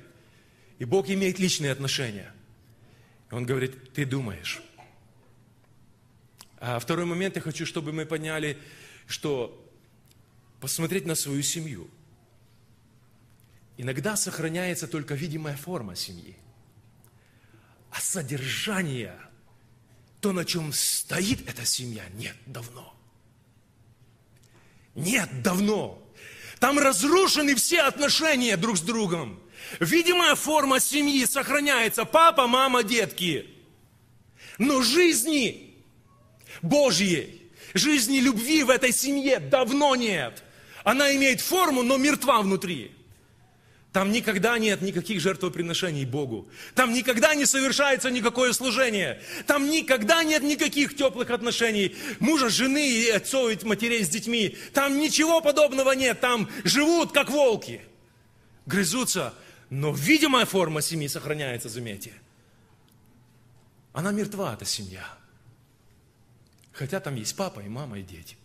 S1: И Бог имеет личные отношения. Он говорит, ты думаешь. А второй момент я хочу, чтобы мы поняли, что посмотреть на свою семью – Иногда сохраняется только видимая форма семьи. А содержание, то, на чем стоит эта семья, нет давно. Нет давно. Там разрушены все отношения друг с другом. Видимая форма семьи сохраняется. Папа, мама, детки. Но жизни Божьей, жизни любви в этой семье давно нет. Она имеет форму, но мертва внутри. Там никогда нет никаких жертвоприношений Богу. Там никогда не совершается никакое служение. Там никогда нет никаких теплых отношений мужа, жены и отцов и матерей с детьми. Там ничего подобного нет. Там живут, как волки. Грызутся. Но видимая форма семьи сохраняется, заметьте. Она мертва, эта семья. Хотя там есть папа и мама и дети.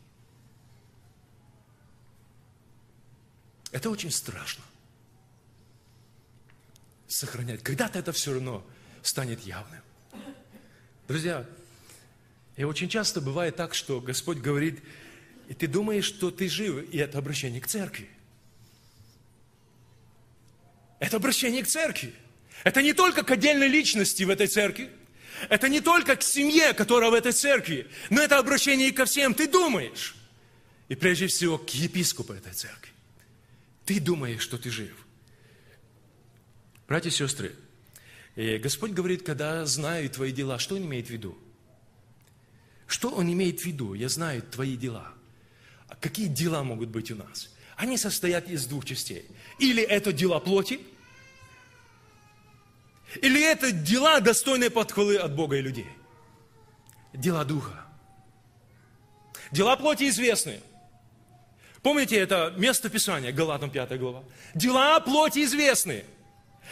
S1: Это очень страшно сохранять. Когда-то это все равно станет явным. Друзья, и очень часто бывает так, что Господь говорит, и ты думаешь, что ты жив, и это обращение к церкви. Это обращение к церкви. Это не только к отдельной личности в этой церкви, это не только к семье, которая в этой церкви, но это обращение и ко всем. Ты думаешь, и прежде всего к епископу этой церкви. Ты думаешь, что ты жив. Братья и сестры, и Господь говорит, когда знаю твои дела, что Он имеет в виду? Что Он имеет в виду? Я знаю твои дела. А какие дела могут быть у нас? Они состоят из двух частей. Или это дела плоти, или это дела, достойные подхвалы от Бога и людей. Дела Духа. Дела плоти известны. Помните это место Писания, Галатам 5 глава? Дела плоти известны.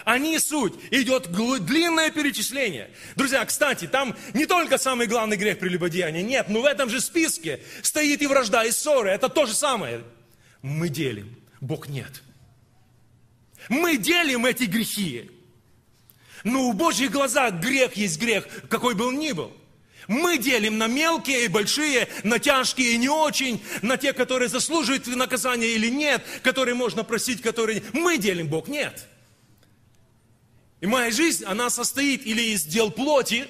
S1: Они суть. Идет длинное перечисление. Друзья, кстати, там не только самый главный грех прелюбодеяния, нет, но в этом же списке стоит и вражда, и ссоры. Это то же самое. Мы делим, Бог нет. Мы делим эти грехи. Но в Божьих глазах грех есть грех, какой бы он ни был. Мы делим на мелкие и большие, на тяжкие и не очень, на те, которые заслуживают наказания или нет, которые можно просить, которые... Мы делим, Бог нет. И моя жизнь, она состоит или из дел плоти,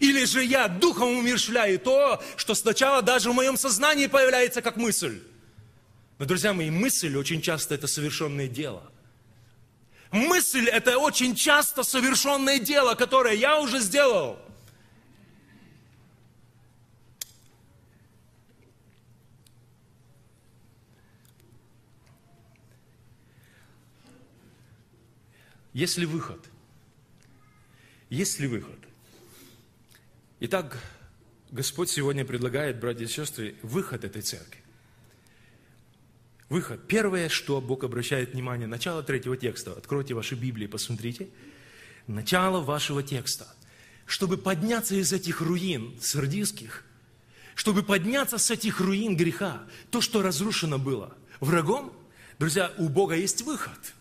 S1: или же я духом умершляю то, что сначала даже в моем сознании появляется как мысль. Но, друзья мои, мысль очень часто это совершенное дело. Мысль это очень часто совершенное дело, которое я уже сделал. Есть ли выход? Есть ли выход? Итак, Господь сегодня предлагает, братья и сестры, выход этой церкви. Выход. Первое, что Бог обращает внимание, начало третьего текста. Откройте ваши Библии, посмотрите. Начало вашего текста. чтобы подняться из этих руин сардийских, чтобы подняться с этих руин греха, то, что разрушено было врагом, друзья, у Бога есть выход.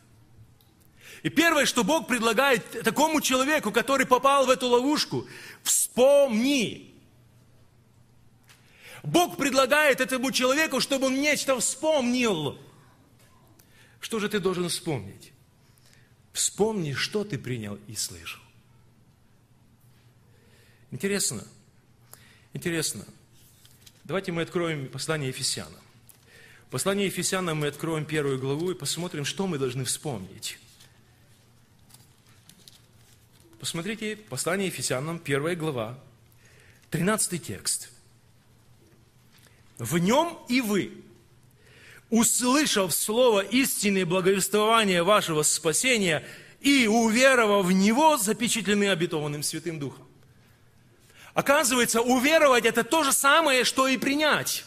S1: И первое, что Бог предлагает такому человеку, который попал в эту ловушку, вспомни. Бог предлагает этому человеку, чтобы он нечто вспомнил. Что же ты должен вспомнить? Вспомни, что ты принял и слышал. Интересно. Интересно. Давайте мы откроем послание Ефесянам. Послание Ефесянам мы откроем первую главу и посмотрим, что мы должны вспомнить. Посмотрите, послание Ефесянам, первая глава, 13 текст. В нем и вы, услышав слово истины благовествования вашего спасения и уверовав в него, запечатлены обетованным Святым Духом. Оказывается, уверовать это то же самое, что и принять.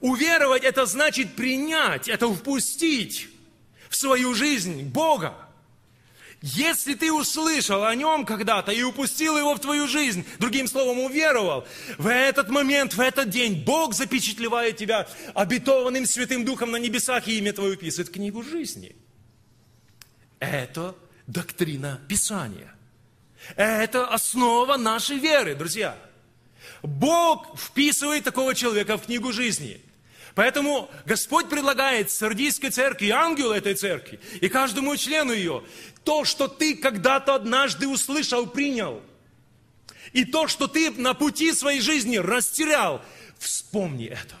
S1: Уверовать это значит принять, это впустить в свою жизнь Бога. Если ты услышал о нем когда-то и упустил его в твою жизнь, другим словом, уверовал, в этот момент, в этот день Бог запечатлевает тебя обетованным Святым Духом на небесах и имя твое вписывает в книгу жизни. Это доктрина Писания. Это основа нашей веры, друзья. Бог вписывает такого человека в книгу жизни. Поэтому Господь предлагает Сардийской церкви, ангелу этой церкви и каждому члену ее, то, что ты когда-то однажды услышал, принял. И то, что ты на пути своей жизни растерял, вспомни это.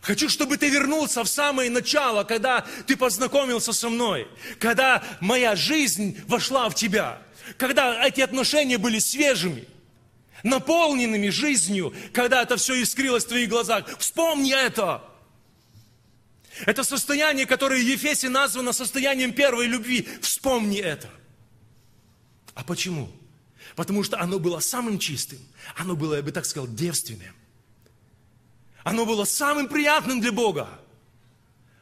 S1: Хочу, чтобы ты вернулся в самое начало, когда ты познакомился со мной, когда моя жизнь вошла в тебя, когда эти отношения были свежими – наполненными жизнью, когда это все искрилось в твоих глазах. Вспомни это. Это состояние, которое в Ефесе названо состоянием первой любви. Вспомни это. А почему? Потому что оно было самым чистым. Оно было, я бы так сказал, девственным. Оно было самым приятным для Бога.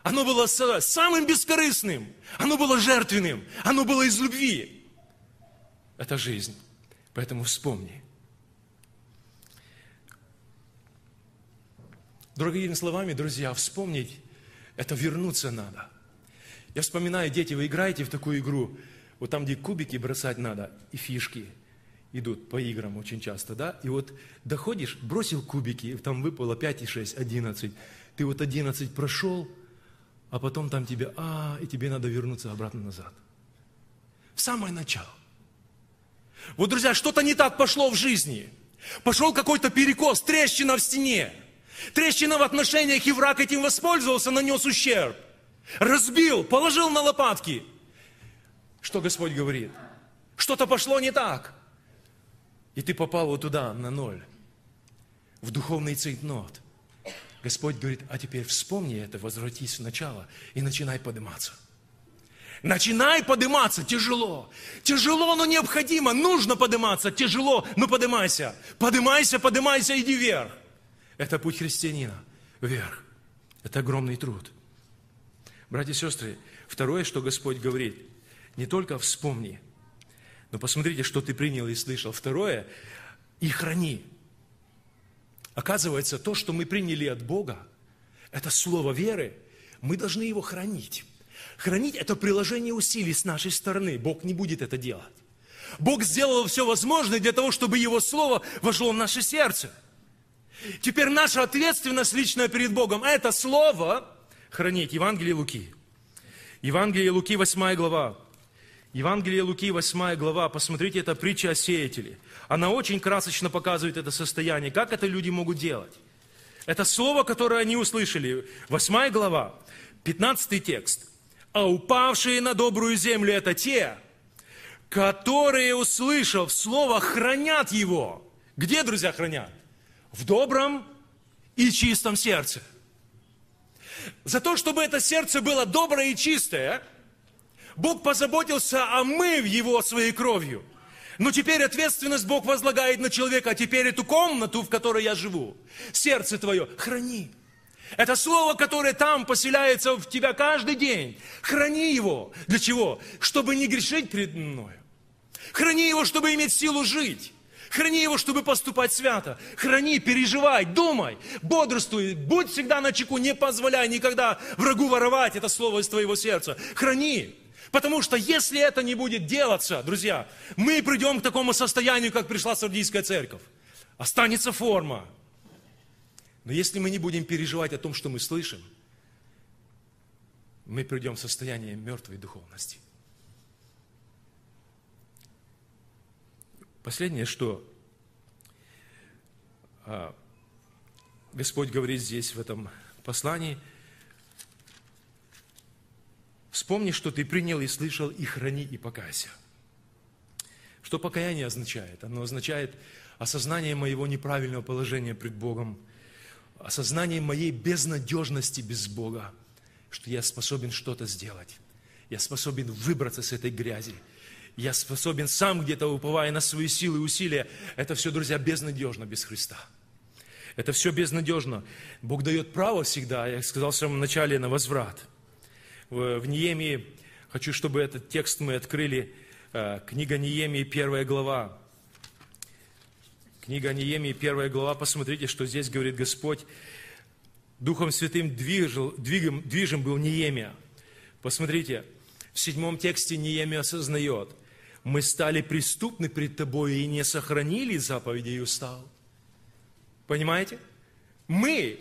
S1: Оно было самым бескорыстным. Оно было жертвенным. Оно было из любви. Это жизнь. Поэтому вспомни. Другими словами, друзья, вспомнить, это вернуться надо. Я вспоминаю, дети, вы играете в такую игру, вот там, где кубики бросать надо, и фишки идут по играм очень часто, да? И вот доходишь, бросил кубики, там выпало 5 и 6, 11. Ты вот 11 прошел, а потом там тебе, а, и тебе надо вернуться обратно назад. В самое начало. Вот, друзья, что-то не так пошло в жизни. Пошел какой-то перекос, трещина в стене. Трещина в отношениях, и враг этим воспользовался, нанес ущерб. Разбил, положил на лопатки. Что Господь говорит? Что-то пошло не так. И ты попал вот туда, на ноль. В духовный цейтнот. Господь говорит, а теперь вспомни это, возвратись в начало и начинай подниматься. Начинай подниматься, тяжело. Тяжело, но необходимо. Нужно подниматься, тяжело, но поднимайся. Поднимайся, поднимайся, иди вверх. Это путь христианина вверх. Это огромный труд. Братья и сестры, второе, что Господь говорит, не только вспомни, но посмотрите, что ты принял и слышал. Второе, и храни. Оказывается, то, что мы приняли от Бога, это слово веры, мы должны его хранить. Хранить – это приложение усилий с нашей стороны. Бог не будет это делать. Бог сделал все возможное для того, чтобы Его Слово вошло в наше сердце – Теперь наша ответственность личная перед Богом – это слово хранить. Евангелие Луки. Евангелие Луки, 8 глава. Евангелие Луки, 8 глава. Посмотрите, это притча о сеятеле. Она очень красочно показывает это состояние. Как это люди могут делать? Это слово, которое они услышали. 8 глава, 15 текст. «А упавшие на добрую землю – это те, которые, услышав слово, хранят его». Где, друзья, хранят? В добром и чистом сердце. За то, чтобы это сердце было доброе и чистое, Бог позаботился омыв его своей кровью. Но теперь ответственность Бог возлагает на человека, а теперь эту комнату, в которой я живу, сердце твое, храни. Это слово, которое там поселяется в тебя каждый день. Храни его. Для чего? Чтобы не грешить перед мною. Храни его, чтобы иметь силу жить. Храни его, чтобы поступать свято. Храни, переживай, думай, бодрствуй, будь всегда на чеку, не позволяй никогда врагу воровать это слово из твоего сердца. Храни. Потому что если это не будет делаться, друзья, мы придем к такому состоянию, как пришла Сардийская церковь. Останется форма. Но если мы не будем переживать о том, что мы слышим, мы придем в состояние мертвой духовности. Последнее, что а, Господь говорит здесь, в этом послании, вспомни, что ты принял и слышал, и храни, и покайся. Что покаяние означает? Оно означает осознание моего неправильного положения пред Богом, осознание моей безнадежности без Бога, что я способен что-то сделать. Я способен выбраться с этой грязи – я способен сам где-то, уповая на свои силы и усилия. Это все, друзья, безнадежно без Христа. Это все безнадежно. Бог дает право всегда, я сказал в самом начале, на возврат. В Неемии, хочу, чтобы этот текст мы открыли, э, книга Неемии, первая глава. Книга Неемии, первая глава, посмотрите, что здесь говорит Господь. Духом Святым движил, двигом, движим был Неемия. Посмотрите, в седьмом тексте Неемия осознает – мы стали преступны пред Тобою и не сохранили заповедей устав. Понимаете? Мы,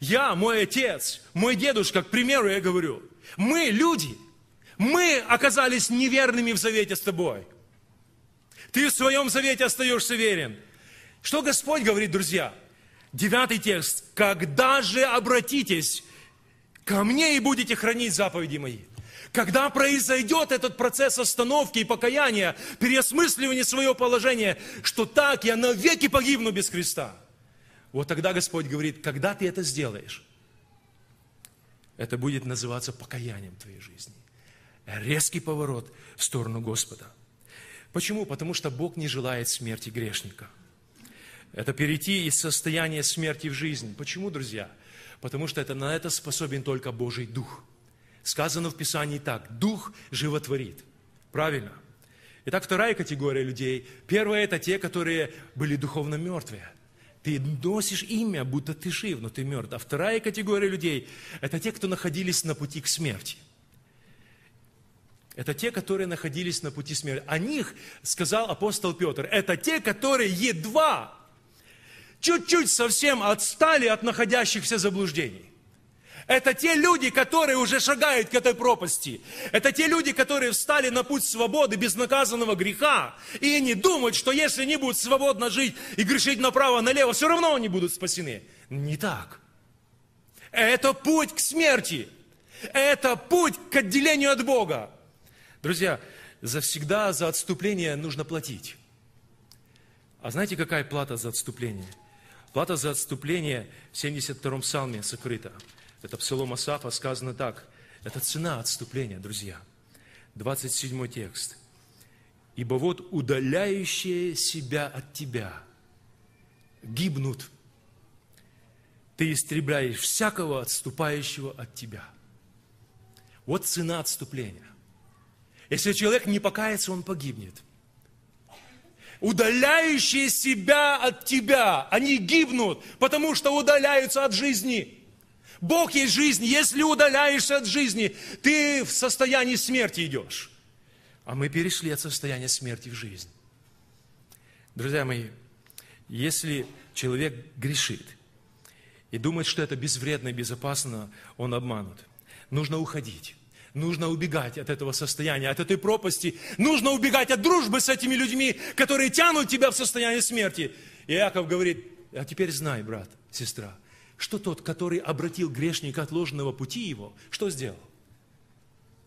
S1: я, мой отец, мой дедушка, к примеру, я говорю, мы, люди, мы оказались неверными в завете с Тобой. Ты в своем завете остаешься верен. Что Господь говорит, друзья? Девятый текст. «Когда же обратитесь ко мне и будете хранить заповеди мои?» Когда произойдет этот процесс остановки и покаяния, переосмысливания своего положения, что так я навеки погибну без Христа. Вот тогда Господь говорит, когда ты это сделаешь, это будет называться покаянием твоей жизни. Резкий поворот в сторону Господа. Почему? Потому что Бог не желает смерти грешника. Это перейти из состояния смерти в жизнь. Почему, друзья? Потому что это, на это способен только Божий Дух – Сказано в Писании так, Дух животворит. Правильно? Итак, вторая категория людей. Первая – это те, которые были духовно мертвые. Ты носишь имя, будто ты жив, но ты мертв. А вторая категория людей – это те, кто находились на пути к смерти. Это те, которые находились на пути смерти. О них сказал апостол Петр. Это те, которые едва, чуть-чуть совсем отстали от находящихся заблуждений. Это те люди, которые уже шагают к этой пропасти. Это те люди, которые встали на путь свободы безнаказанного греха. И они думают, что если они будут свободно жить и грешить направо-налево, все равно они будут спасены. Не так. Это путь к смерти. Это путь к отделению от Бога. Друзья, за всегда за отступление нужно платить. А знаете, какая плата за отступление? Плата за отступление в 72-м псалме сокрыта. Это псалом Асафа, сказано так. Это цена отступления, друзья. 27 текст. «Ибо вот удаляющие себя от тебя гибнут. Ты истребляешь всякого отступающего от тебя». Вот цена отступления. Если человек не покается, он погибнет. Удаляющие себя от тебя, они гибнут, потому что удаляются от жизни – Бог есть жизнь. Если удаляешься от жизни, ты в состоянии смерти идешь. А мы перешли от состояния смерти в жизнь. Друзья мои, если человек грешит и думает, что это безвредно и безопасно, он обманут. Нужно уходить. Нужно убегать от этого состояния, от этой пропасти. Нужно убегать от дружбы с этими людьми, которые тянут тебя в состояние смерти. И Иаков говорит, а теперь знай, брат, сестра, что тот, который обратил грешника от ложного пути его, что сделал?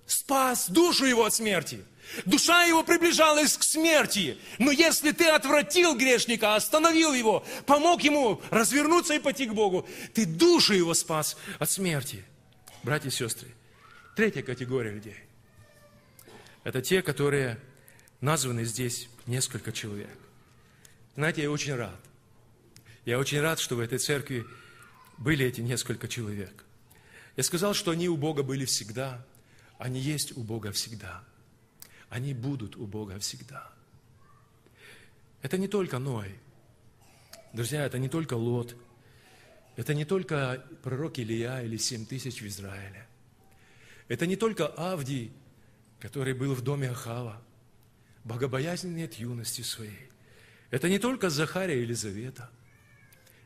S1: Спас душу его от смерти. Душа его приближалась к смерти. Но если ты отвратил грешника, остановил его, помог ему развернуться и пойти к Богу, ты душу его спас от смерти. Братья и сестры, третья категория людей. Это те, которые названы здесь несколько человек. Знаете, я очень рад. Я очень рад, что в этой церкви были эти несколько человек. Я сказал, что они у Бога были всегда, они есть у Бога всегда. Они будут у Бога всегда. Это не только Ной. Друзья, это не только Лот. Это не только пророк Илья или семь тысяч в Израиле. Это не только Авдий, который был в доме Ахава, богобоязненный от юности своей. Это не только Захария и Елизавета.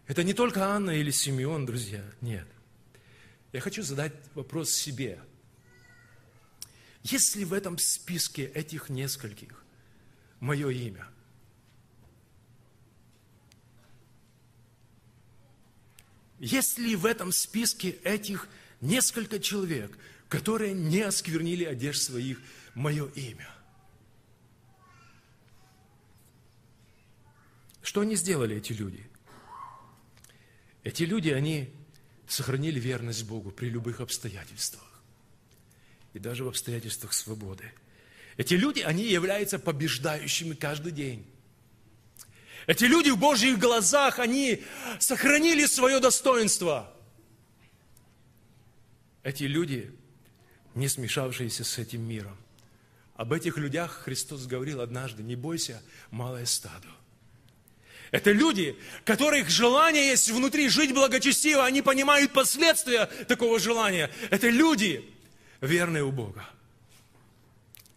S1: Это не только Анна или Симеон, друзья. Нет. Я хочу задать вопрос себе. Есть ли в этом списке этих нескольких мое имя? Есть ли в этом списке этих несколько человек, которые не осквернили одежд своих мое имя? Что они сделали, эти люди? Эти люди, они сохранили верность Богу при любых обстоятельствах. И даже в обстоятельствах свободы. Эти люди, они являются побеждающими каждый день. Эти люди в Божьих глазах, они сохранили свое достоинство. Эти люди, не смешавшиеся с этим миром. Об этих людях Христос говорил однажды, не бойся, малое стадо. Это люди, которых желание есть внутри жить благочестиво, они понимают последствия такого желания. Это люди, верные у Бога.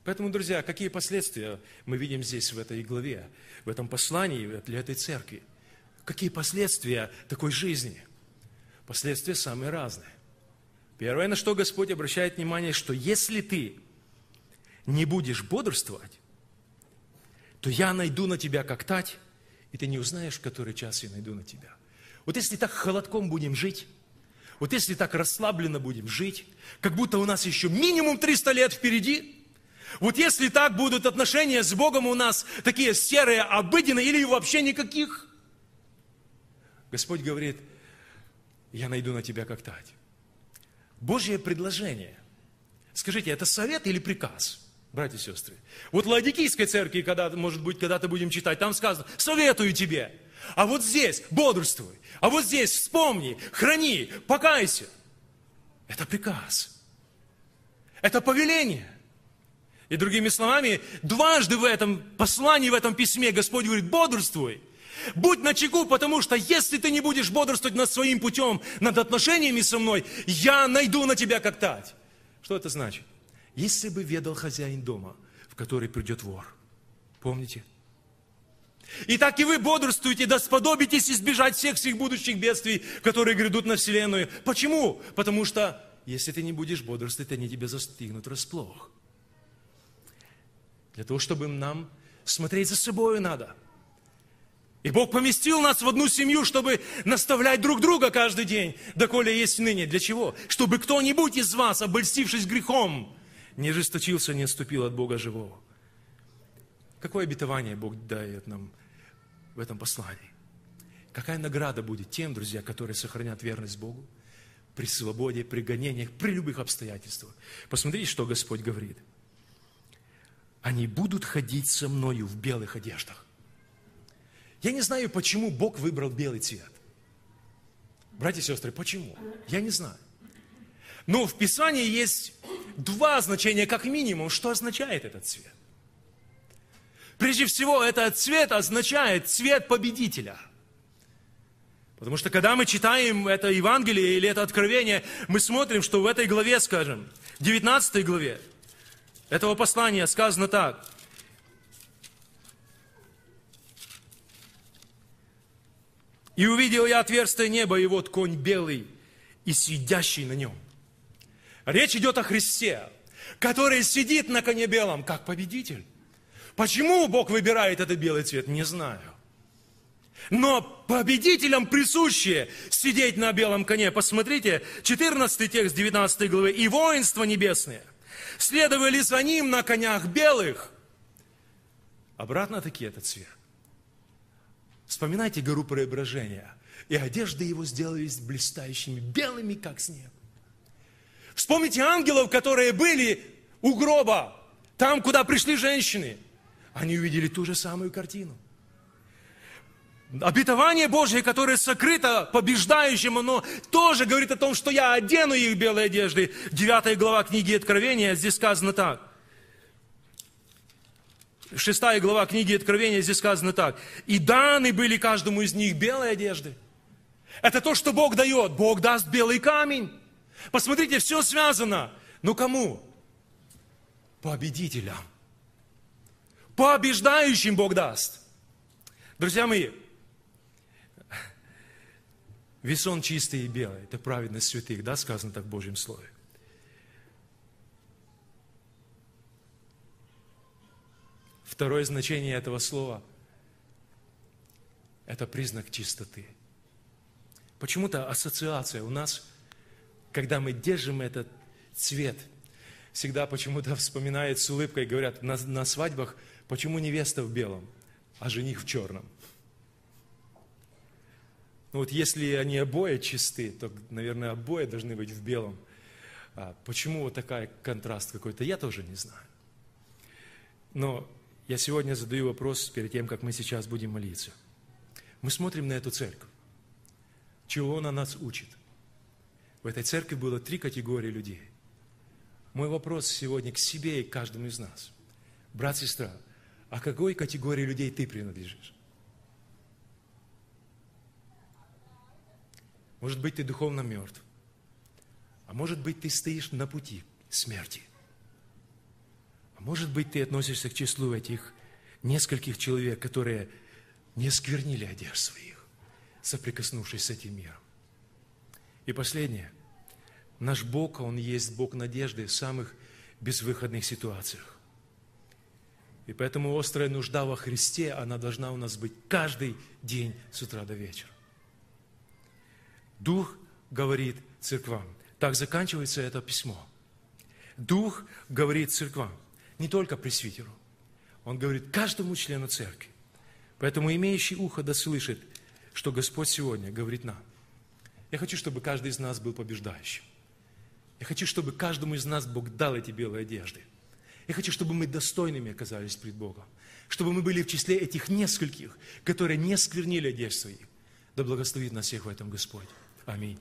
S1: Поэтому, друзья, какие последствия мы видим здесь, в этой главе, в этом послании для этой церкви? Какие последствия такой жизни? Последствия самые разные. Первое, на что Господь обращает внимание, что если ты не будешь бодрствовать, то я найду на тебя как тать, и ты не узнаешь, который час я найду на тебя. Вот если так холодком будем жить, вот если так расслабленно будем жить, как будто у нас еще минимум 300 лет впереди, вот если так будут отношения с Богом у нас такие серые, обыденные или вообще никаких, Господь говорит, я найду на тебя как тать. Божье предложение. Скажите, это совет или приказ? Братья и сестры. Вот в Ладикийской церкви, когда, может быть, когда-то будем читать, там сказано, советую тебе. А вот здесь бодрствуй. А вот здесь вспомни, храни, покайся. Это приказ. Это повеление. И другими словами, дважды в этом послании, в этом письме Господь говорит, бодрствуй. Будь начеку, потому что если ты не будешь бодрствовать над своим путем, над отношениями со мной, я найду на тебя как тать. Что это значит? Если бы ведал хозяин дома, в который придет вор. Помните? И так и вы бодрствуете, да сподобитесь избежать всех всех будущих бедствий, которые грядут на вселенную. Почему? Потому что, если ты не будешь бодрствовать, они тебя застигнут расплох. Для того, чтобы нам смотреть за собой надо. И Бог поместил нас в одну семью, чтобы наставлять друг друга каждый день, доколе есть ныне. Для чего? Чтобы кто-нибудь из вас, обольстившись грехом, не ожесточился, не отступил от Бога живого. Какое обетование Бог дает нам в этом послании? Какая награда будет тем, друзья, которые сохранят верность Богу при свободе, при гонениях, при любых обстоятельствах? Посмотрите, что Господь говорит. Они будут ходить со мною в белых одеждах. Я не знаю, почему Бог выбрал белый цвет. Братья и сестры, почему? Я не знаю. Но в Писании есть два значения как минимум, что означает этот цвет. Прежде всего, этот цвет означает цвет победителя. Потому что когда мы читаем это Евангелие или это Откровение, мы смотрим, что в этой главе, скажем, в 19 главе этого послания сказано так. «И увидел я отверстие неба, и вот конь белый, и сидящий на нем». Речь идет о Христе, который сидит на коне белом, как победитель. Почему Бог выбирает этот белый цвет, не знаю. Но победителям присуще сидеть на белом коне. Посмотрите, 14 текст 19 главы. «И воинство небесное следовали за ним на конях белых». Обратно-таки этот цвет. Вспоминайте гору преображения. И одежды его сделались блистающими, белыми, как снег. Вспомните ангелов, которые были у гроба, там, куда пришли женщины. Они увидели ту же самую картину. Обетование Божье, которое сокрыто побеждающим, оно тоже говорит о том, что я одену их белые одежды. Девятая глава книги Откровения, здесь сказано так. шестая глава книги Откровения, здесь сказано так. «И даны были каждому из них белые одежды». Это то, что Бог дает. Бог даст белый камень. Посмотрите, все связано. Но кому? Победителям. Побеждающим Бог даст. Друзья мои, весон чистый и белый. Это праведность святых, да, сказано так в Божьем Слове. Второе значение этого слова – это признак чистоты. Почему-то ассоциация у нас, когда мы держим этот цвет, всегда почему-то вспоминает с улыбкой, говорят, на, на свадьбах, почему невеста в белом, а жених в черном. Ну вот если они обои чисты, то, наверное, обои должны быть в белом. А почему вот такой контраст какой-то, я тоже не знаю. Но я сегодня задаю вопрос перед тем, как мы сейчас будем молиться. Мы смотрим на эту церковь. Чего она нас учит? В этой церкви было три категории людей. Мой вопрос сегодня к себе и к каждому из нас. Брат, сестра, а какой категории людей ты принадлежишь? Может быть, ты духовно мертв. А может быть, ты стоишь на пути смерти. Может быть, ты относишься к числу этих нескольких человек, которые не сквернили одежд своих, соприкоснувшись с этим миром. И последнее. Наш Бог, Он есть Бог надежды в самых безвыходных ситуациях. И поэтому острая нужда во Христе, она должна у нас быть каждый день с утра до вечера. Дух говорит церквам. Так заканчивается это письмо. Дух говорит церквам не только пресвитеру. Он говорит каждому члену церкви. Поэтому имеющий ухо да слышит, что Господь сегодня говорит нам. Я хочу, чтобы каждый из нас был побеждающим. Я хочу, чтобы каждому из нас Бог дал эти белые одежды. Я хочу, чтобы мы достойными оказались пред Богом. Чтобы мы были в числе этих нескольких, которые не сквернили одежд своих. Да благословит нас всех в этом Господь. Аминь.